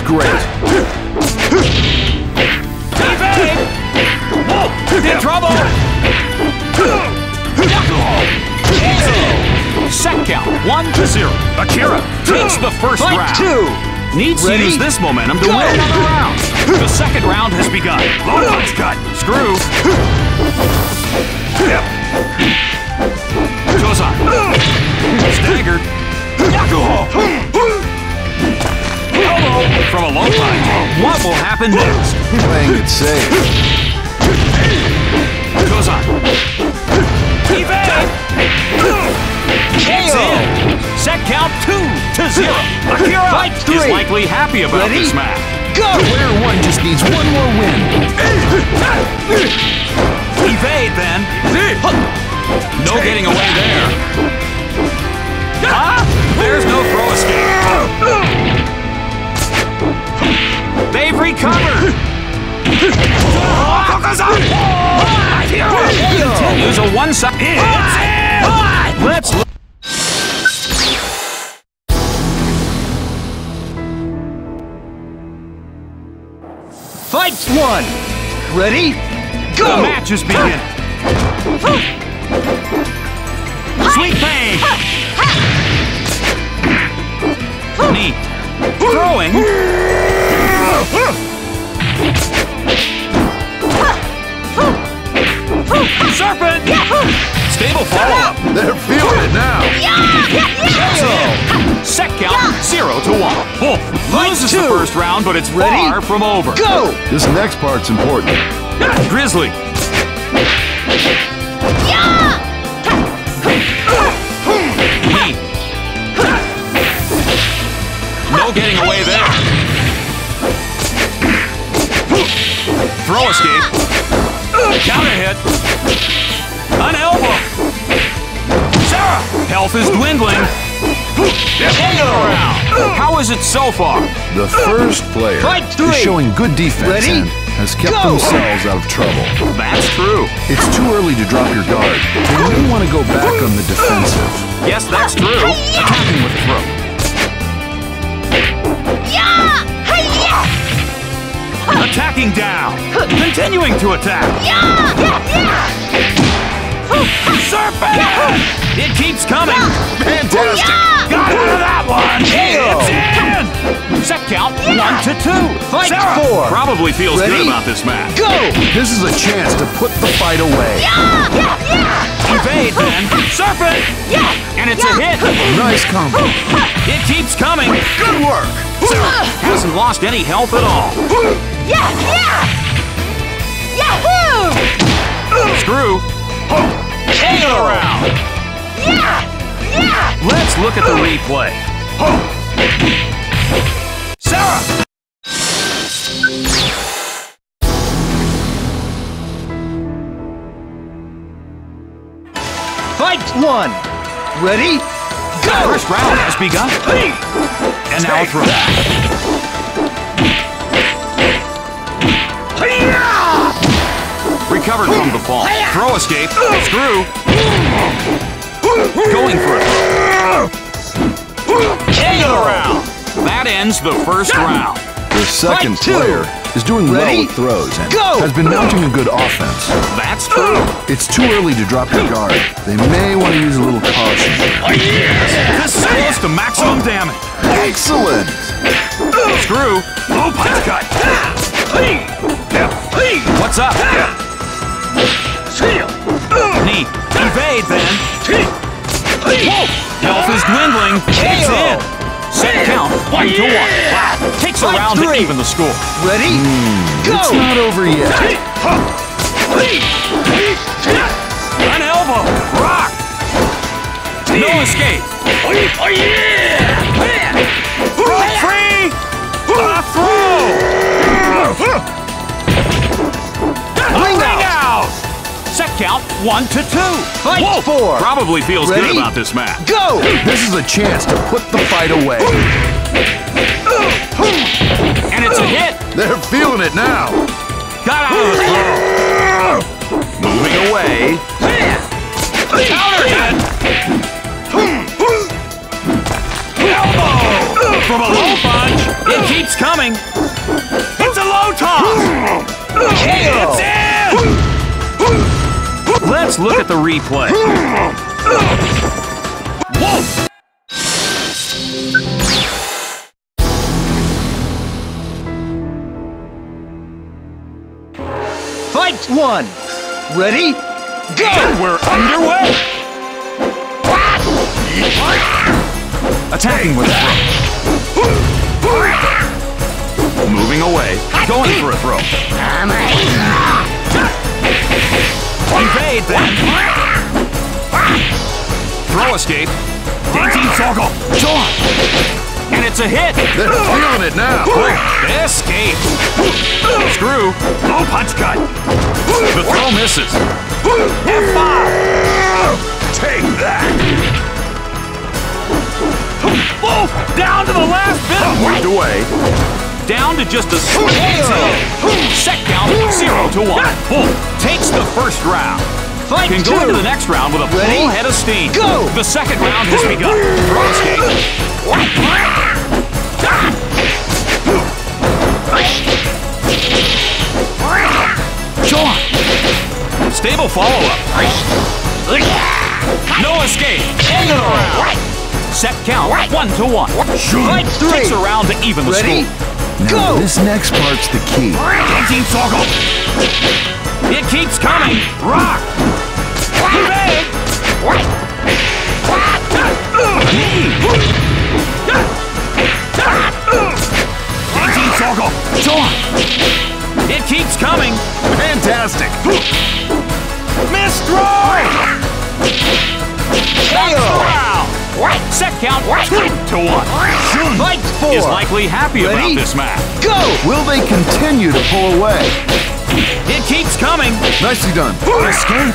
That's great. Evade! In trouble! Set count, one to zero. Akira takes the first Fight round. two. Needs Ready? to use this momentum to Go. win another round. The second round has begun. Low punch cut. Screw. Josan. Staggered. Elbow from a low punch. What will happen next? Playing it safe. Josan. Evade. Kicks in. Set count two to zero. Akira Fight is three. likely happy about Ready? this match. Go! Player one just needs one more win. Evade then. No getting away there. Ah, there's no throw escape. They've recovered. Continues a one-side. Let's look. Fight one. Ready? The Go! match is beginning. Sweet pain. Knee. Throwing. Serpent. Stable follow-up. They're feeling it now. Set count zero to one. Oh, Wolf loses the first round, but it's Ready? far from over. Go! This next part's important. Grizzly. Throw escape. Counter hit. An elbow. Sarah. Health is dwindling. End of the round. How is it so far? The first player Fight is showing good defense Ready? and has kept Go. themselves out of trouble. That's true. It's too early to drop your guard. You want to go back on the defensive. Yes, that's true. Continuing to attack. Serpent! It keeps coming. Fantastic! Got out of that one. It's in. Set count one to two. Fight Sarah four. probably feels Ready? good about this match. Go! This is a chance to put the fight away. Evade then. Serpent. And it's a hit. Nice combo. It keeps coming. Good work. Sarah hasn't lost any health at all. Screw. End of the round. Let's look at the replay. Sarah. Fight one! Ready? Go! first round has begun. And now a throw. Recovered from the fall. Throw escape. Screw. Going for it. End of the round. That ends the first round. The second player is doing well with throws and Go. has been mounting a good offense. That's true. It's too early to drop your guard. They may want to use a little caution. This is close to maximum damage. Excellent! Screw. Low punch cut. What's up? Knee. Evade then. Whoa! Health is dwindling. It's in. Set count one to one. Wow. Takes a round to even the score. Ready? Hmm. Go! It's not over yet. An elbow. Rock. No escape. Free. A throw. Ring out. Set count one to two. Fight Whoa. four. Probably feels Ready? good about this match. Go! This is a chance to put the fight away. And it's a hit. They're feeling it now. Got out of the throw. Moving away. Counter hit. Elbow. From a low punch. It keeps keeps coming. It's a low toss. KO! It's in. Let's look at the replay. Whoa! Fight one. Ready? Go! And we're underway. Attacking with a throw. Moving away. Going for a throw. Evade then. Throw escape. Dainty Soggle. And it's a hit. They're feeling it now. Escape. Screw. Low punch cut. The throw misses. F5. Take that. Oh, down to the last bit. Moved away. Down to just a. Set count zero to one. Boom. Takes the first round. Fight Can two. go into the next round with a Ready? full head of steam. Go. The second round has begun. Throw. Stable follow-up. No escape. End of the round. Set count one to one. Fight three. Takes a round to even the Ready? score. Now, Go! this next part's the key. Dainty Soggle. It keeps coming. Rock. Evade. Knee. Dainty Soggle. John. It keeps coming. Fantastic. Missed throw. Wow. Set count two to one. Fight four. Is likely happy about Ready? this match. Go! Will they continue to pull away? It keeps coming. Nicely done. Escape.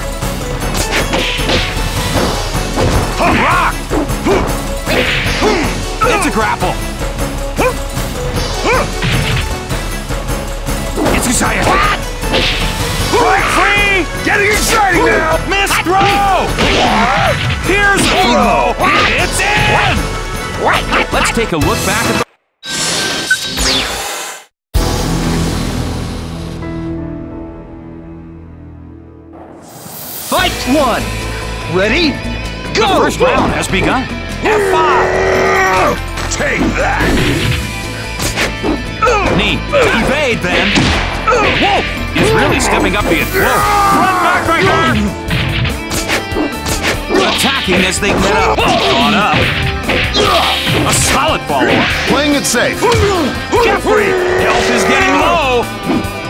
Rock. It's a grapple. It's. Break free. Getting exciting now. Miss throw. Here's a throw. It's in. Let's take a look back at the. Fight one. Ready? The Go! first round has begun. F5. Take that. Knee. Evade then. Whoa! Is really stepping up the Whoa! Front backbreaker! Attacking as they get up. On up. A solid follow-up. Playing it safe. Jeffry! Health is getting low.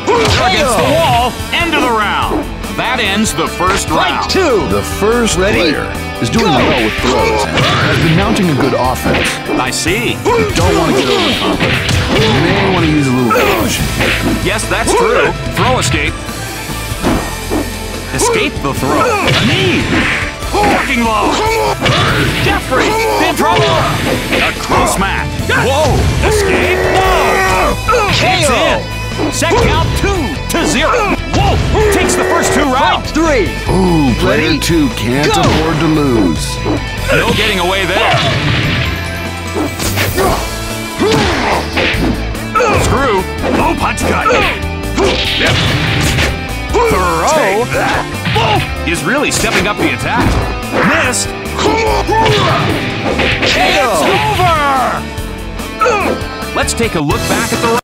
They're against the wall. End of the round. That ends the first Fight round. two. The first Ready? player is doing Go. well with throws and has been mounting a good offense. I see. You Don't want to get overconfident. You may want to use a little caution. Yes, that's true. Throw escape. Escape the throw. Knee. Ducking low. Jeffry in trouble. A close match. Whoa. Escape. Whoa. It's KO. in. Set count two to zero. Whoa. Takes the first two Fight rounds. three. Ooh, player Ready? two can't Go. afford to lose. No getting away there. Screw. Low punch cut. Throw. Whoa. Is really stepping up the attack. Missed. It's over. Let's take a look back at the.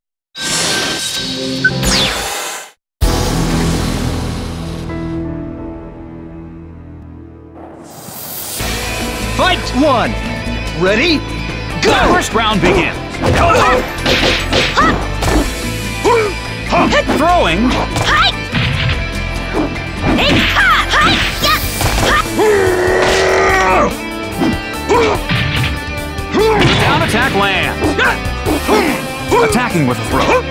Fight one. Ready? The Go! first round begins. Throwing. Down attack lands. Attacking with a throw.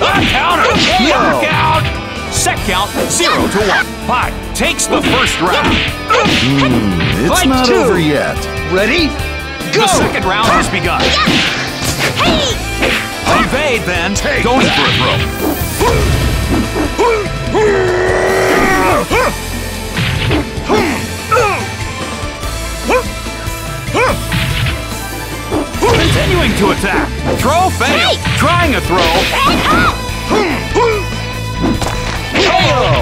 A counter. Knockout. Set count zero to one. Five takes the first round. Hmm, it's Fight not two. over yet. Ready? Go! The second round has begun. Evade then. Going for a throw. Continuing to attack. trying a throw.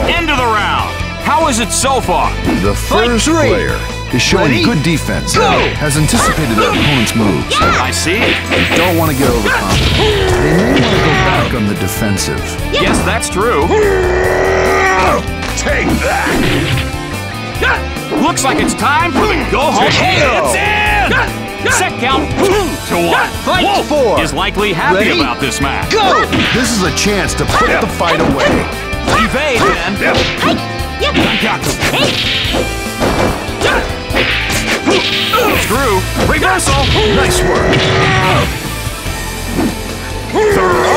End of the round. How is it so far? The first three. player is showing Ready? good defense. Go! Has anticipated their opponent's moves. I see. They don't want to get overconfident. They may want to go back on the defensive. Yes, that's true. Take that! Looks like it's time for the hmm. go home. KO. It's in! Set count hmm. to one. Fight Wolf four. is likely happy Ready? about this match. Go! This is a chance to put the fight away. Evade then. Dankaku. Screw. Reversal. Nice work. Throw.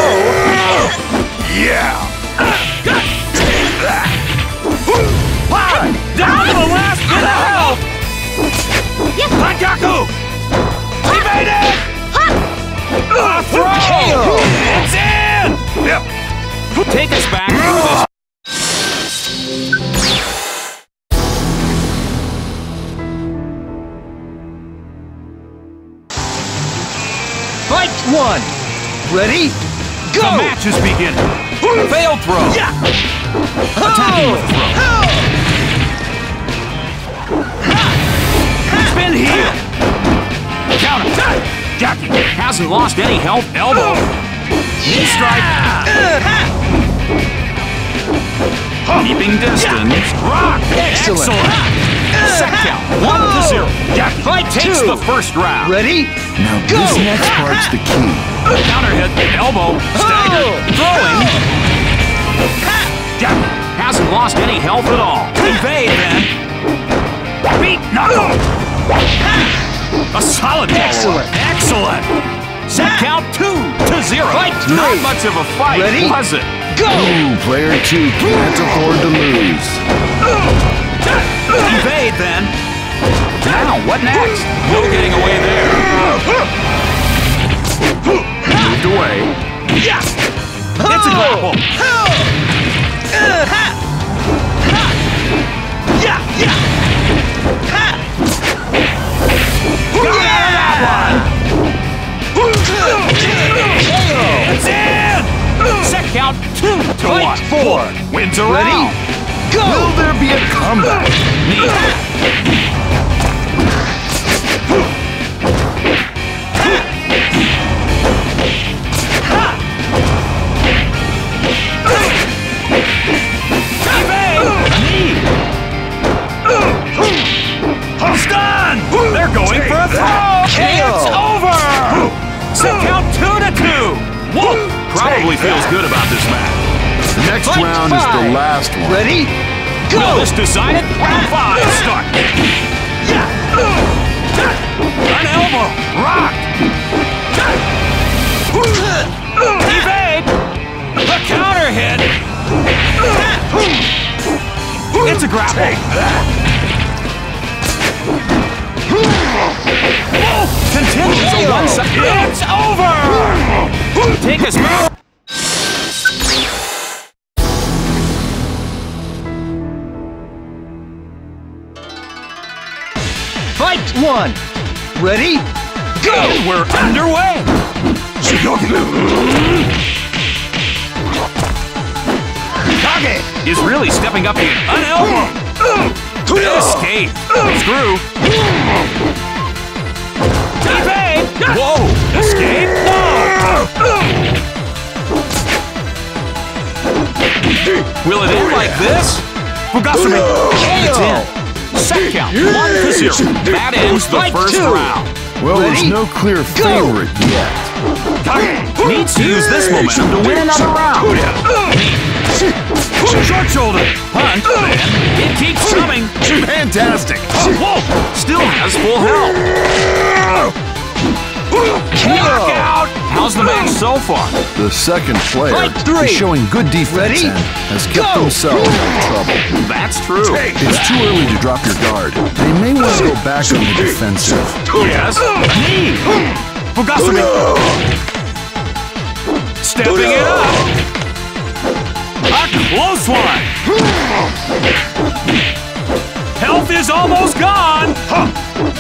Yeah! Down to the last bit of health. Dankaku. Evade it. A throw. KO. It's in. Yep. Take us back one! Ready? The Go! match is beginning. Failed throw. Attacking with throw. Spin heel. Counter. Jacky hasn't lost any health. Elbow. Knee strike. Keeping distance. Rock. Excellent. Set count. One to zero. Jacky Fight takes two. the first round. Ready? Now Go! this next part's the key. Counter hit. Elbow. Stagger. Oh. Throwing. Jacky hasn't lost any health at all. Evade then. Beat knuckle. A solid follow-up. Excellent. Excellent. Set count two to zero. Fight Not much of a fight, Ready? was it? Go! Ooh, player two can't afford to lose. Evade then. Now, what next? No getting away there. Moved away. It's a grapple. In! Set count two to one. four. Wins a Ready? round. Go! Will there be a comeback? Last one. Ready? Will Go! this design it? Round five, ah! start. An elbow, rock. Evade. The counter hit. It's a grapple. Wolf continues a one side. It's over. Take us back. One! Ready? Go! We're underway. Kage is really stepping up here. An elbow. Escape. Screw. Evade. Whoa. Escape. Will it end like this? Fugasumi. It's in. Set count. One to zero. That ends the Fight first two. round. Well, Ready? there's no clear favorite yet. Kage needs to use this momentum to win another round. Short shoulder. Punch. It keeps coming. Fantastic. Uh, Wolf still has full health. Knockout. How's the match so far? The second player is showing good defense Ready? and has kept Go. themselves out of trouble. That's true. It's too early to drop your guard. They may want to go back on the defensive. Yes. Knee. Fugasumi. Stepping it up. A close one. Health is almost gone.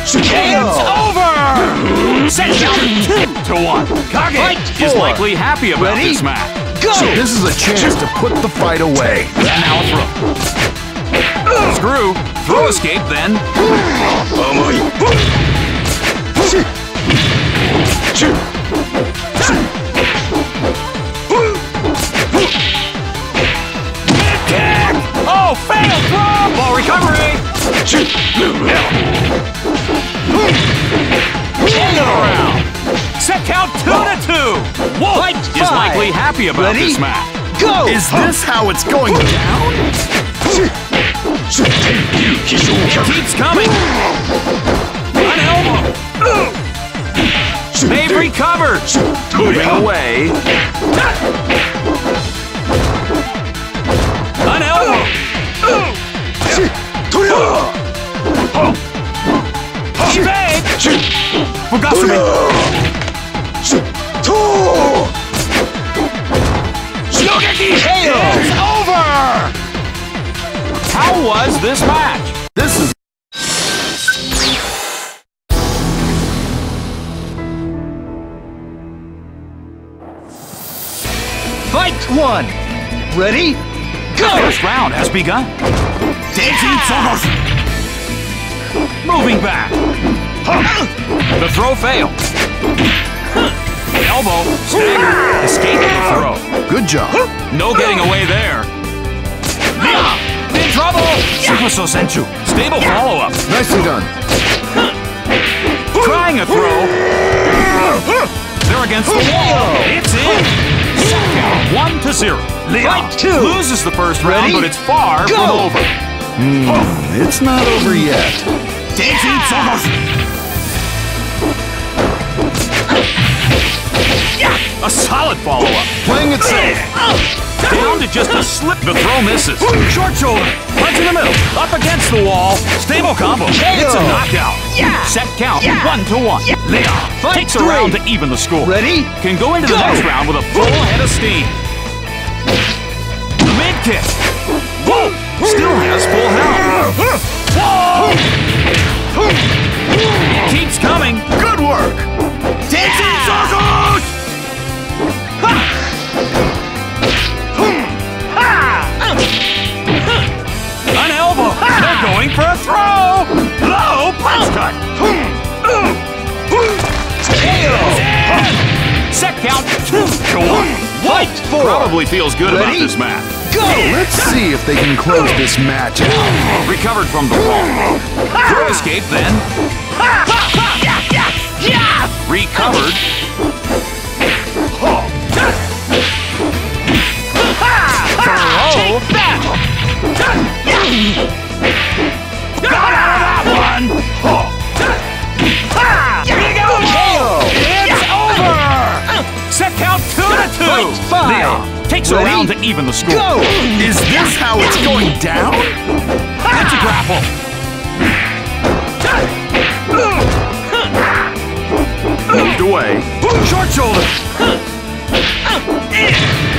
It's KO! over. Set down to to one. Kage Fight is four. likely happy about Ready? this match. Go! So This is a chance to put the fight away. And now a throw. Screw. Throw escape then. Kick! Oh, fail throw! Ball recovery! End of the round. Set count two to two. Wolf Fight is five. likely happy about Ready? this match. Go! Is this how it's going down? It Keeps coming. An elbow. They've recovered. Moving away. An elbow. Evade. Fugasumi. Shogeki is over. How was this match? This is Fight one! Ready? Go! First round has begun. Dancing Sonos. Moving back. The throw failed. Elbow, stagger, escape the throw. good job. No getting away there. In trouble. Super Sosenchu. Stable follow-up. Nicely done. Trying a throw. They're against the wall. It's in. Set one to zero. Fight two! Loses the first round, Ready? but it's far Go! from over. Hmm, it's not over yet. Dancing Sonos. A solid follow-up. Playing it safe. Down to just a slip. The throw misses. Short shoulder. Punch in the middle. Up against the wall. Stable combo. It's a knockout. Set count. One to one. Lion takes a round to even the score. Ready? Can go into the next round with a full head of steam. Mid kick. Whoa! Still has full health. Whoa! Keeps coming. Good work. Dancing circles! An elbow! They're going for a throw! Low punch cut! Set count one. Fight four! Probably feels good about this match. Go! Let's see if they can close this match out. Recovered from the fall. Throw escape then. Recovered. Got out of that one. Big elbow. It's over. Set count two to two. Five. Lion takes a round to even the score. Go! Is this how it's going down? That's a grapple. Moved away. Short shoulder.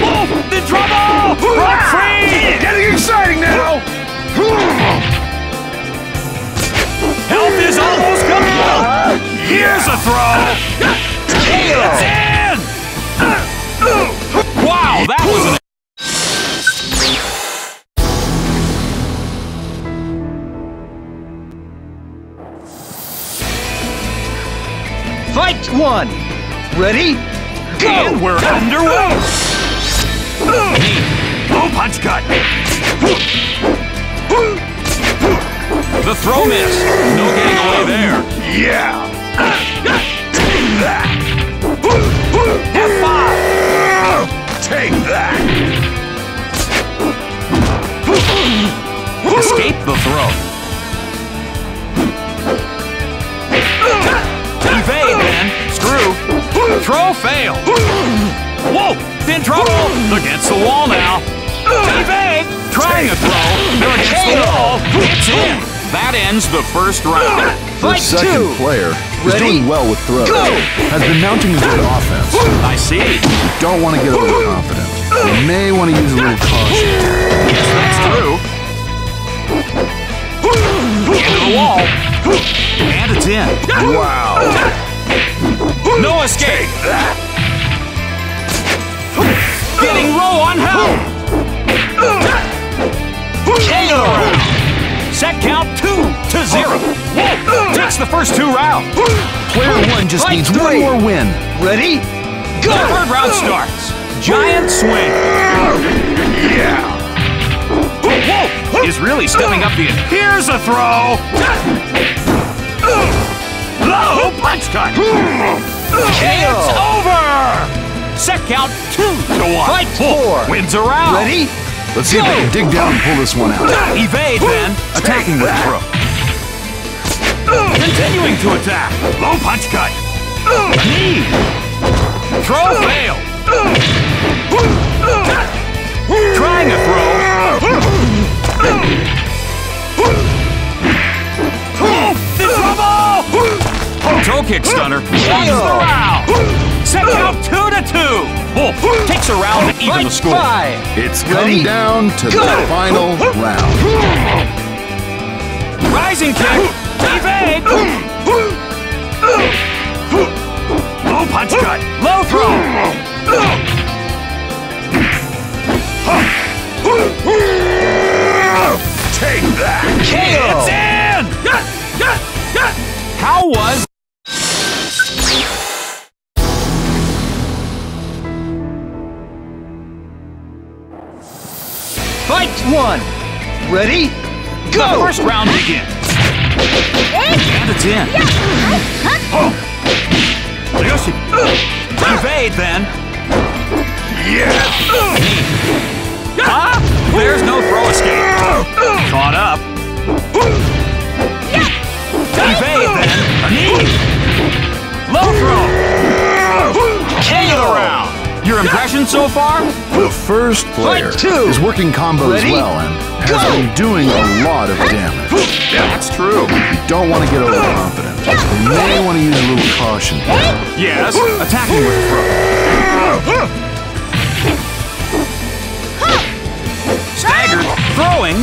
Wolf the trouble. Broke free. Getting exciting now. Health is almost gone. Here's a throw. It's in. Wow, that was an. Fight one! Ready? Go! And we're underway. Knee. Low punch cut. The throw miss. No getting away there. Yeah. Wall. It's. That ends the first round. The Fight second two! player is Ready? doing well with throws. Go! Has been mounting a good offense. I see. Don't want to get overconfident. You may want to use a little caution. Yes, that's true. Into the wall. And it's in. Wow. No escape. Getting low on health. KO! Set count two to zero. Takes the first two rounds. Player one just Fight needs three. one more win. Ready? The Go! third round starts. Giant swing. Yeah. Whoa! Is really stepping up the. Here's a throw. Low punch cut. It's over. Set count two to one. Fight four. Wins a round. Ready? Let's see if they can dig down and pull this one out. Evade then. Attacking with throw. Continuing to attack. Low punch cut. Knee. Throw fail. Trying a throw. The trouble! Toe kick stunner. Wins the round. Set count two to two. Wolf takes a round to even the score. It's come down to the final round. Rising kick. Evade. Low punch cut. Low throw. Take that. It's KO! in. How was? Fight one! Ready? The Go! first round begins. And it's in. Yoshi. Evade then. Yes. First player two. is working combos Ready? well and has Go. been doing a lot of damage. That's true. You don't want to get overconfident. You may want to use a little caution. Yes. Attacking with throw. Staggered. Throwing.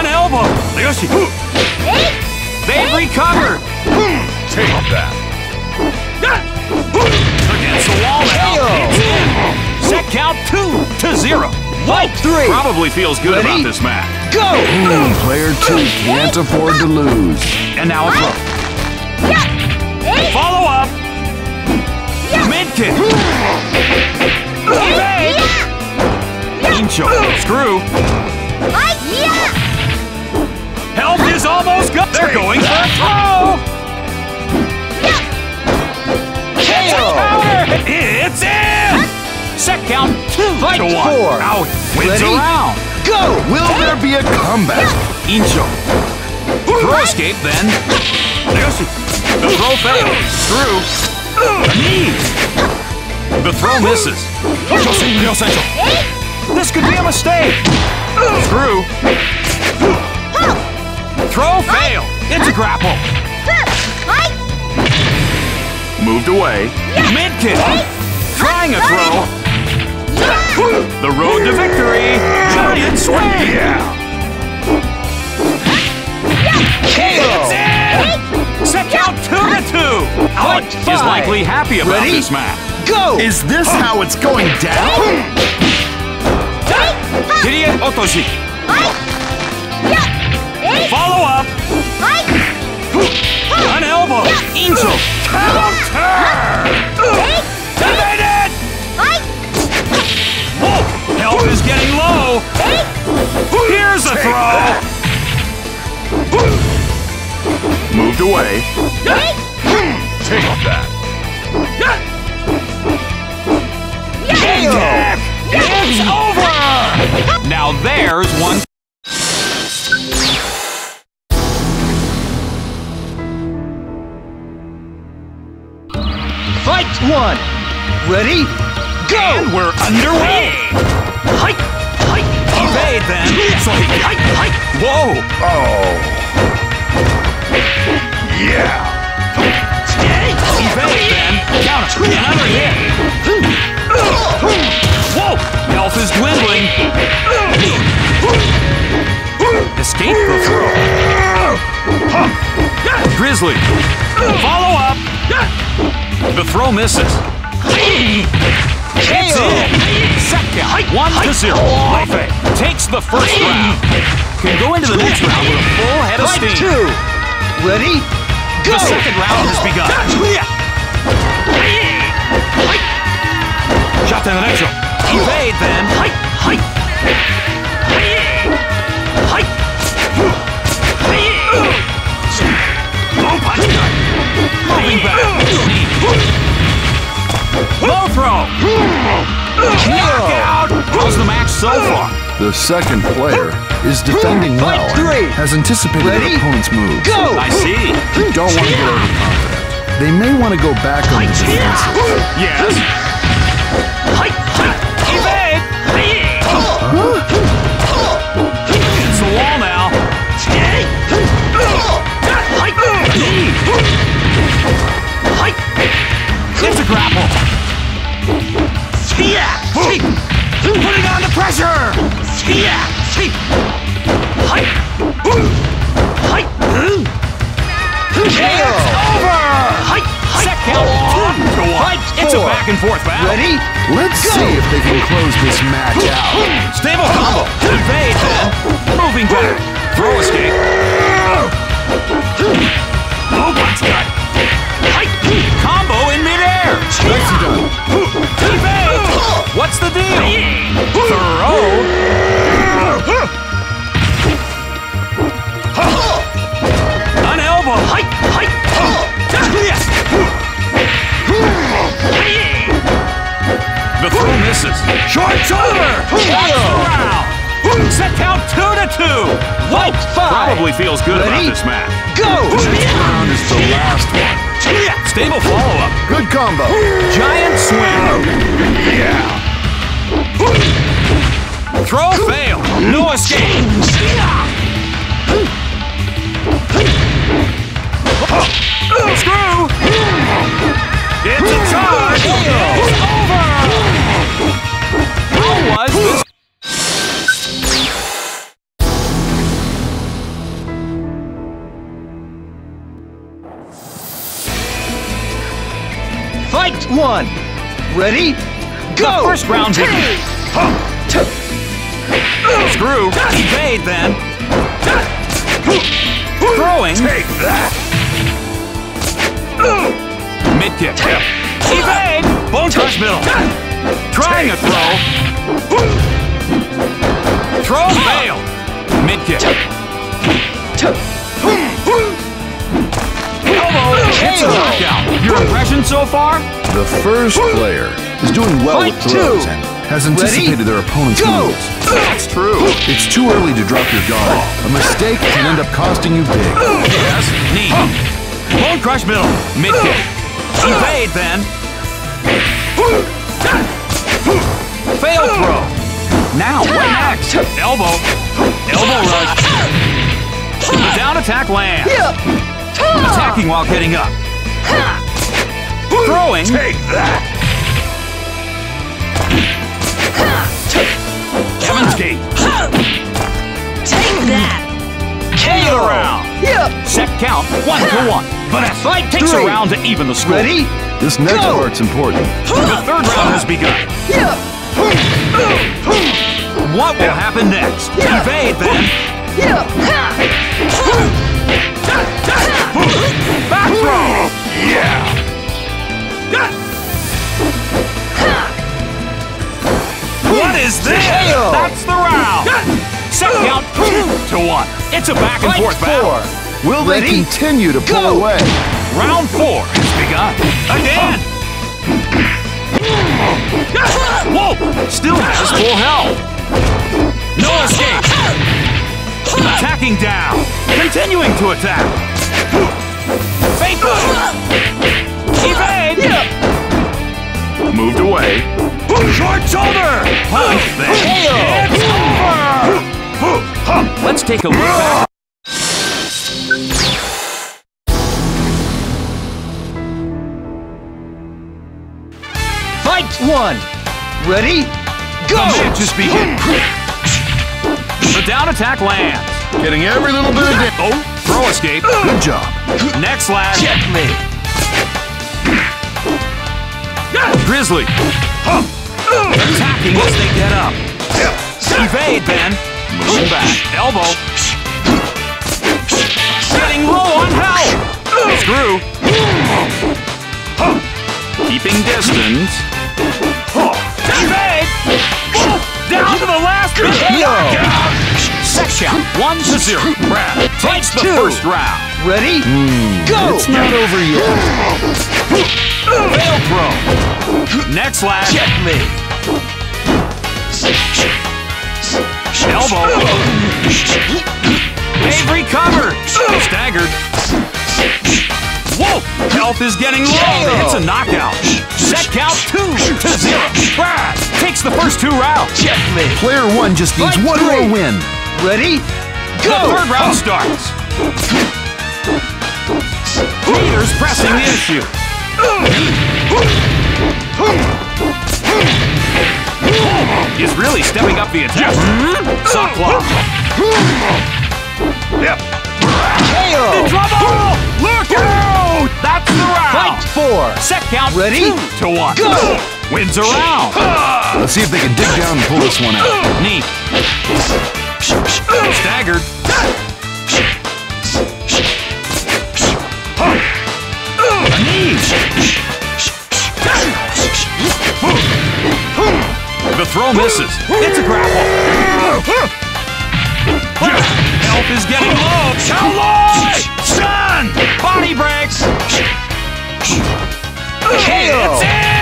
An elbow. Yoshi. They've recovered. Take that. Against the wall now. KO. It's in. Set count two to zero. Fight three! Probably feels good Ready? about this match. Go! Ooh, player two can't afford to lose. And now a throw. Follow up. Mid kick. Evade. Incho. Screw. Help is almost gone. They're going for a throw. KO! Counter. It's in. Set count two Fight to one. four. Out. Wins Ready? a round. Go! Will there be a comeback? Incho. Throw escape then. Yoshi. The throw fails. Screw. A knee. The throw misses. Yoshi, Yo This could be a mistake. Screw. Throw fail. It's a grapple. Moved away. Mid kick. Trying a throw. The road to victory. Giant swing. Yeah. In! Set count two to two! Alex is likely happy about Ready? this match. Go! Is this how it's going down? Hirie Otoshi. Follow up. An elbow. Inzo. Counter! Evaded! Whoa! Help is getting low. Here's a throw. Moved away. Take that. KO! It's over! Now there's one. One! Ready? Go! And we're underway! Hike! Hike! Evade then! So hike! Hike! Whoa! Oh. Yeah. Evade then! Counter! Another hit! Whoa! Health is dwindling! Escape the throw! Grizzly. Follow up. The throw misses. Hits in. Set count. One to zero. Lei-Fei takes the first round. Can go into the next round with a full head of Fight steam. two. Ready? Go! The second round has begun. Shot to the next one. Evade then. Moving back. Low throw. Knockout. How's the match so far? The second player is defending well and has anticipated Ready? their opponent's moves. Go! I see. They don't want to get overconfident. They may want to go back on the defensive. Yes. Evade. Against the wall now. It's a grapple. Putting on the pressure. KO! Over. Set count one to one. Fight It's a back and forth battle. Ready? Let's see if they can close this match out. Stable combo. Evade then. Moving back. Throw escape. Oh, punch cut. Nicely done. Evade. What's the deal? Throw. An elbow. The throw misses. Short shoulder. Round. Set count two to two. Fight five. Probably feels good about this match. Go! Round is the last one. Stable follow-up. Good combo. Giant swing. Yeah. Throw fail. No escape. Screw. It's a charge. One. Ready? Go! First round begins. Screw. Evade then. Throwing. Take that. Mid kick. Evade. Bone crush middle. Trying a throw. Throw failed. Mid kick. Elbow. It's a KO. knockout. Your impression so far? The first player is doing well Fight with throws two. and has anticipated their opponent's Go! moves. That's true. It's too early to drop your guard. A mistake can end up costing you big. Yes. Knee. Bone crush middle. Mid kick. Evade then. Fail throw. Now what next? Elbow. Elbow rush. The down attack lands. Attacking while getting up. Throwing. Take that. Heaven's Gate. Take that! End of the round. Set count one to one. Vanessa Fight takes a round to even the score. Ready? This next Go! part's important. The third round has begun. What will happen next? Evade then. Back throw. Yeah. What is this? That's the round. Set count two to one. It's a back and forth battle. Will they Ready? continue to pull Go! away? Round four has begun. Again. Whoa! Still has full health. No escape. Attacking down. Continuing to attack. Fake out. Evade. Moved away. Short shoulder. Punch. Then it's over. Let's take a look back. Fight one. Ready? The Go! match is beginning. The down attack lands. Getting every little bit of damage. Oh, Throw escape. Good job. Next slash. Checkmate. Grizzly. Attacking as they get up. Evade, Ben. Move back. Elbow. Getting low on health. Screw. Keeping distance. Evade. Down to the last minute. Yo. Set count. One to zero. Brad takes the two. first round. Ready? Hmm. Go! It's not over yet. Fail throw. Next slash. Checkmate. Elbow. Avery covered. Staggered. Whoa! Health is getting low. It's a knockout. Set count two to zero. Brad takes the first two rounds. Checkmate. Player one just needs Fight one three. more win. Ready? The Go! third round starts. Leaders pressing the issue. Is really stepping up the attack. Sock claw. KO! Trouble! Look out! That's the round. Fight four! Set count Ready? two to one. Go! Wins a round. Let's see if they can dig down and pull this one out. Knee. Staggered. The throw misses. It's a grapple. Health is getting low. Cowboy! Stun! Body breaks. KO! It's in!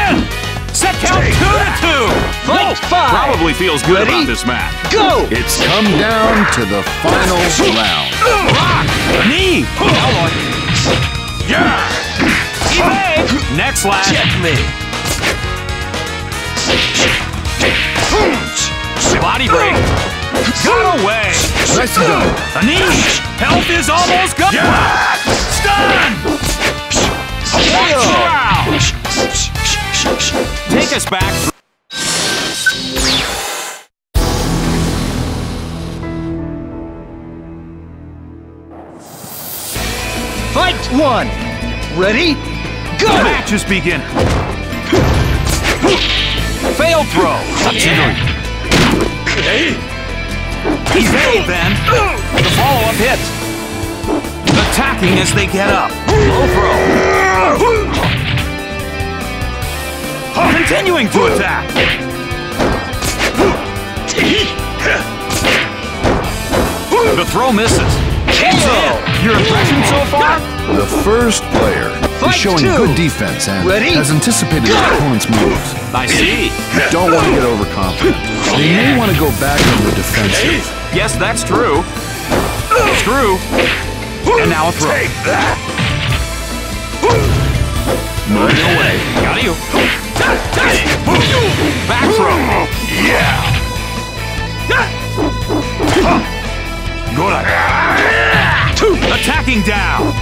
Set count two to two. Fight Whoa, five. Probably feels good Ready? about this match. Go! It's come down to the final round. Rock! Knee! Elbow. Yeah! Evade! Next slash. Checkmate. Body break. Got away. Nicely done. A knee. Health is almost gone. Stun! That's the round. Take us back. Fight one! Ready? The Go! match is beginning. Failed throw. Considering. Evade then. The follow-up hit. Attacking as they get up. Low throw. Continuing to attack. The throw misses. It's. Your impression so far? The first player Fight is showing two. good defense and Ready? has anticipated Go. their opponent's moves. I see. You don't want to get overconfident. They may want to go back on the defensive. Yes, that's true. Screw. And now a throw. Moving away. Got you. Back throw. Attacking down.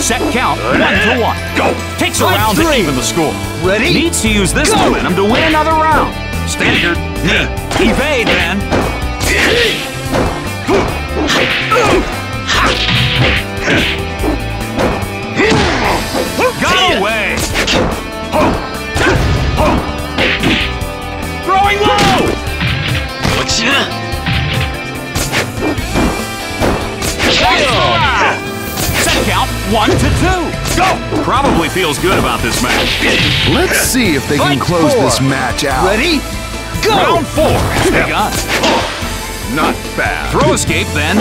Set count one to one. Go. Takes a round to even the score. Ready? Needs to use this Go. momentum to win another round. Standard. Knee. Evade then. Throwing low. Set count one to two. Go. Probably feels good about this match. Let's see if they can close four. this match out. Ready? Go! Round four has begun. Not bad. Throw escape then.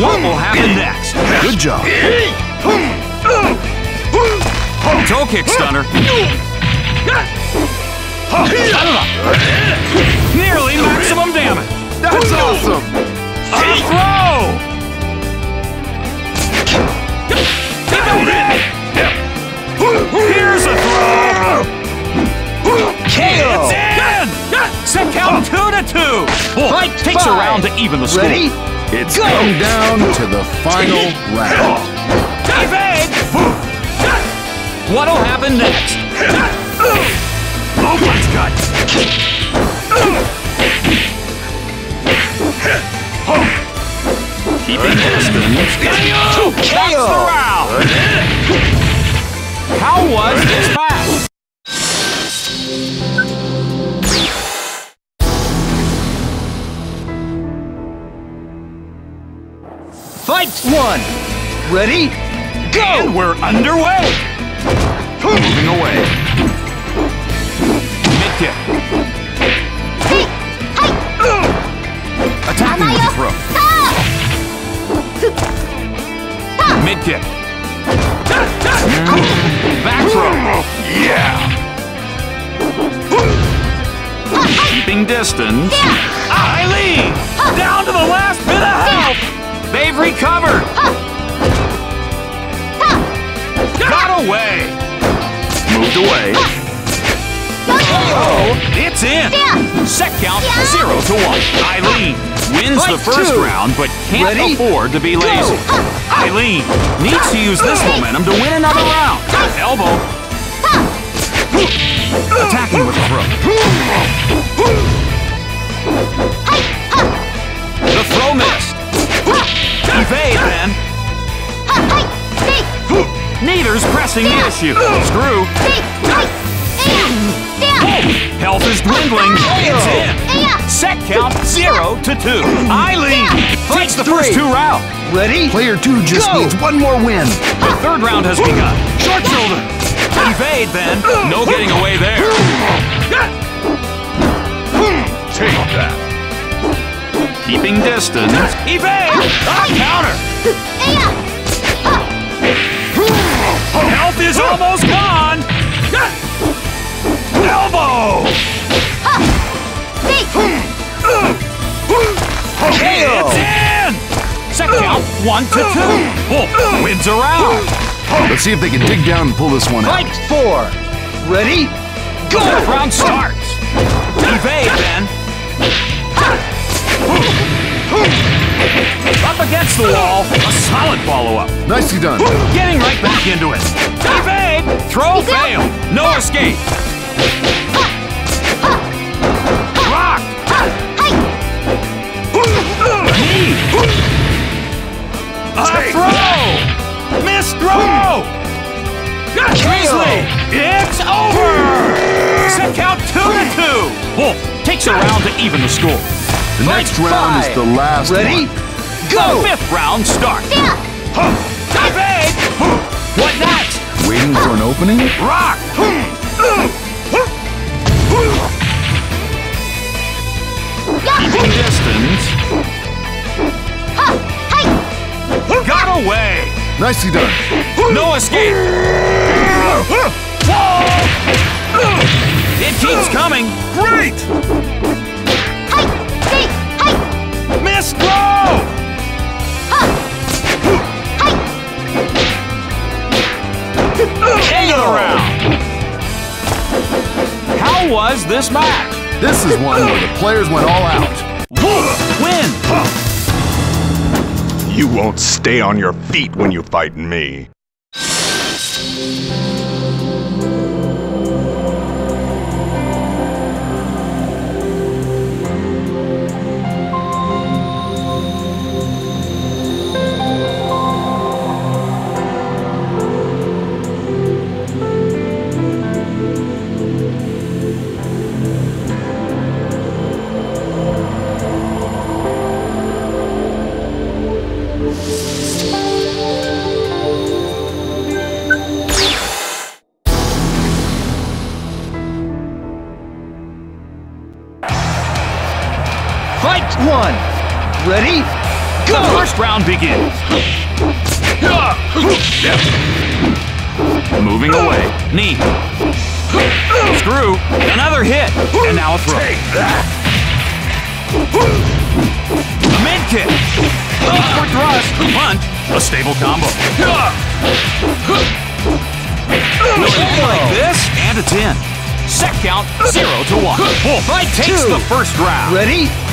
What will happen next? Good job. Toe kick stunner. Nearly maximum damage. That's awesome. A throw. Here's a throw. KO! It's in. Set count two to two. Fight takes a round to even the score. Ready? It's Go. come down to the final round. Evade! What'll happen next? Oh my god! Keeping the next KO! Two round! How was this pass? Fight one! Ready? And Go! we're underway. Moving away. Mid kick. Attacking with the throw. Mid kick. Back throw. Yeah. Keeping distance. Eileen! Down to the last bit of health! They've recovered! Away! Moved away. Oh, it's in! Set count zero to one. Eileen wins the first round, but can't Ready? afford to be lazy. Eileen needs to use this momentum to win another round. Elbow. Attacking with the throw. The throw missed. Evade then. Neither's pressing the issue. Screw. Health is dwindling. It's in. Set count zero to two. Eileen takes the first two rounds. Ready? Player two just Go! needs one more win. The third round has begun. Short shoulder. Evade then. No getting away there. Take that. Keeping distance. Evade. A counter. Is almost gone. Elbow. It's in. Set count one to two. Wolf wins a round. Let's see if they can dig down and pull this one out. Fight four. Ready? Go! Fourth round starts. Evade then. Up against the wall. A solid follow-up. Nicely done. Getting right back into it. Evade. Throw fail. No escape. Rock. Knee. A throw. Missed throw. Grizzly. It's over. Set count two to two. Wolf takes a round to even the score. The next round is the last Ready? one. The Go! fifth round starts. Evade. What next? Waiting for an opening? Rock! Keeping distance. Got away! Nicely done. No escape! It keeps coming! Great! Missed throw! End of the round! How was this match? This is one where the players went all out. Win! You won't stay on your feet when you fight me.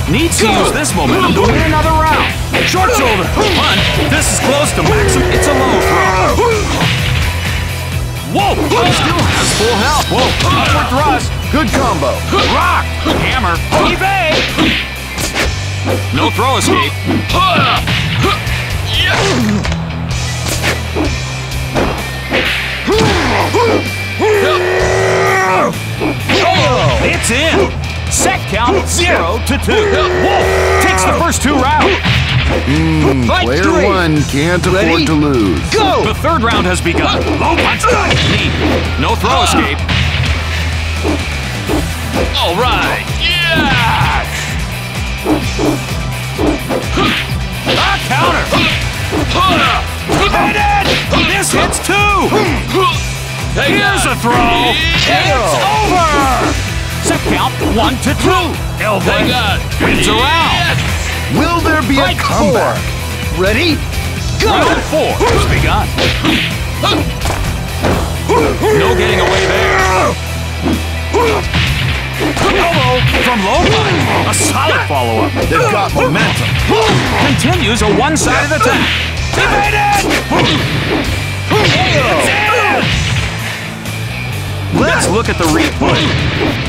Need to use this momentum to win another round. Short shoulder. One. This is close to maximum. It's a low throw. Whoa! Still has full health. Whoa! Upward thrust. Good combo. Rock. Hammer. Evade. No throw escape. It's in two. Whoa! Takes the first two rounds. Hmm, Fight Player three. one can't afford to lose. Go! The third round has begun. Low punch. Knee. No throw ah. escape. All right. Yeah! A counter. Evaded! This hits two. Here's a throw. It's over. Set count one to two. Elbow. Spins around. Will there be Fight a comeback? four. Ready? Go! Round four has begun. No getting away there. Elbow from low punch. A solid follow-up. They've got momentum. Continues a one-sided attack. Evaded! It's! Let's look at the replay.